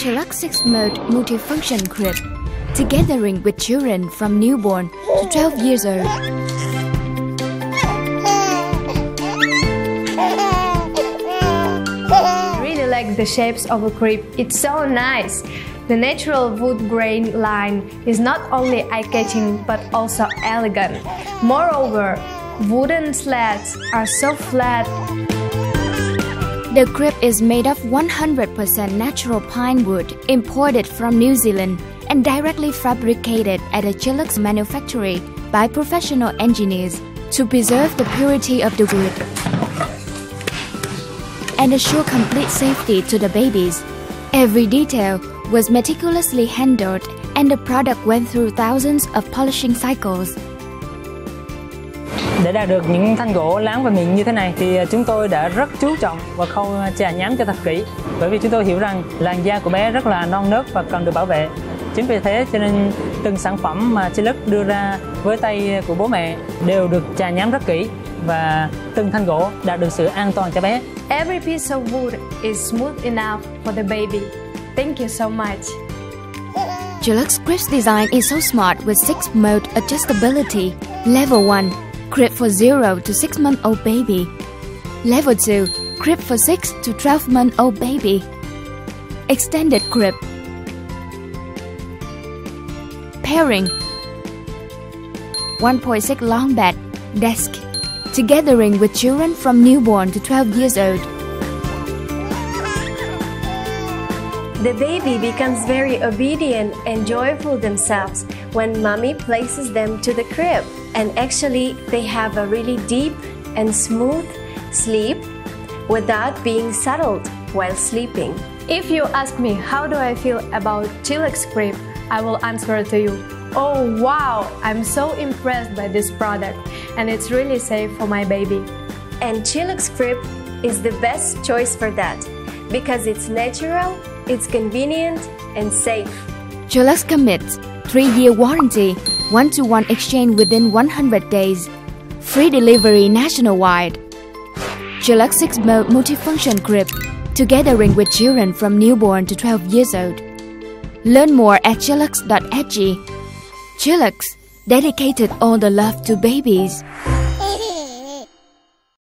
Chilux 6 mode multifunction crib, togethering with children from newborn to 12 years old. really like the shapes of a crib. It's so nice. The natural wood grain line is not only eye-catching but also elegant. Moreover, wooden slats are so flat. The crib is made of 100% natural pine wood imported from New Zealand and directly fabricated at a Chilux manufactory by professional engineers to preserve the purity of the wood and assure complete safety to the babies. Every detail was meticulously handled and the product went through thousands of polishing cycles. Để đạt được những thanh gỗ láng và mịn như thế này thì chúng tôi đã rất chú trọng vào khâu chà nhám cho thật kỹ bởi vì chúng tôi hiểu rằng làn da của bé rất là non nớt và cần được bảo vệ. Chính vì thế cho nên từng sản phẩm mà Chilux đưa ra với tay của bố mẹ đều được chà nhám rất kỹ và từng thanh gỗ đạt được sự an toàn cho bé. Every piece of wood is smooth enough for the baby. Thank you so much. Chilux Crib's design is so smart with 6 mode adjustability. Level 1 Crib for 0 to 6 month old baby. Level 2 Crib for 6 to 12 month old baby. Extended crib. Pairing 1.6 long bed, desk, togethering with children from newborn to 12 years old. The baby becomes very obedient and joyful themselves when mommy places them to the crib. And actually, they have a really deep and smooth sleep without being settled while sleeping. If you ask me how do I feel about Chilux Crib, I will answer to you. Oh wow, I'm so impressed by this product and it's really safe for my baby. And Chilux Crib is the best choice for that because it's natural, it's convenient, and safe. Chilux commits 3-year warranty, 1-to-1 exchange within 100 days, free delivery nationwide. Chilux 6 mode multifunction crib, togethering with children from newborn to 12 years old. Learn more at chilux.sg. Chilux, dedicated all the love to babies.